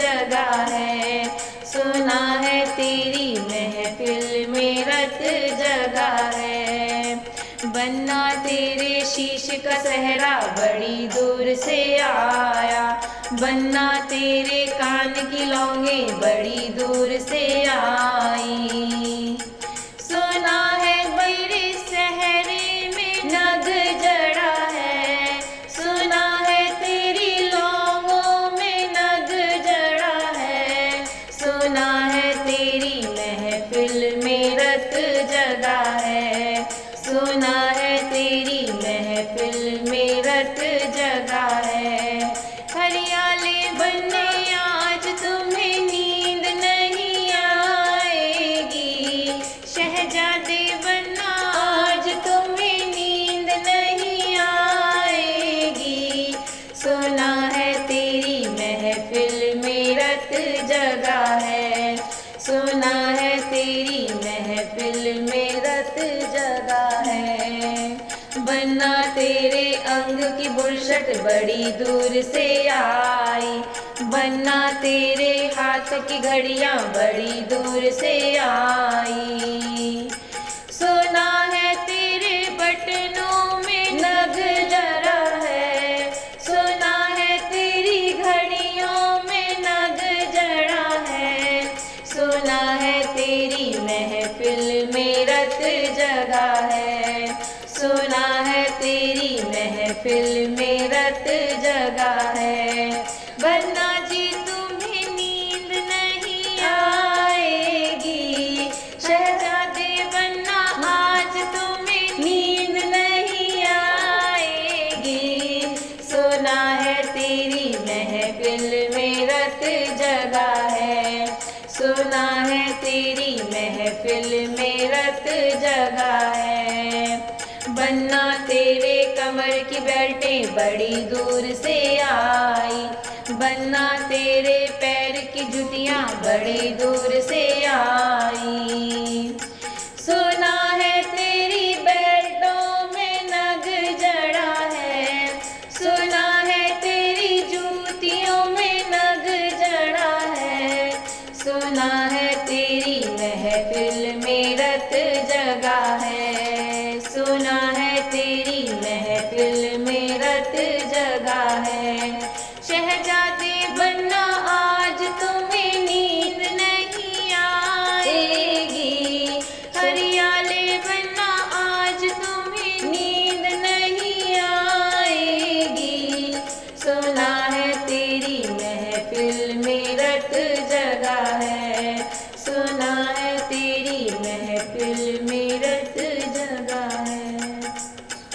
जगह है। सुना है तेरी महफिल में रत जगा है। बनना तेरे शीश का सहरा बड़ी दूर से आया। बनना तेरे कान की लौंगे बड़ी दूर से आया। सुना है तेरी महफिल में रत जगा है। हरियाले बनने आज तुम्हें नींद नहीं आएगी। शहजादे बनना आज तुम्हें नींद नहीं आएगी। सुना है तेरी महफिल में रत जगा है। सुना है तेरी में रत जगा है। बन्ना तेरे अंग की बुरशट बड़ी दूर से आई। बन्ना तेरे हाथ की घड़ियाँ बड़ी दूर से आई। महफिल में रत जगा है। सुना है तेरी महफिल में रत जगा है। बन्ना सुना है तेरी महफिल में रत जगा है। बन्ना तेरे कमर की बेल्टे बड़ी दूर से आई। बन्ना तेरे पैर की जुतियाँ बड़ी दूर से महफिल में रत जगा है। सुना है तेरी महफिल में रत जगा है।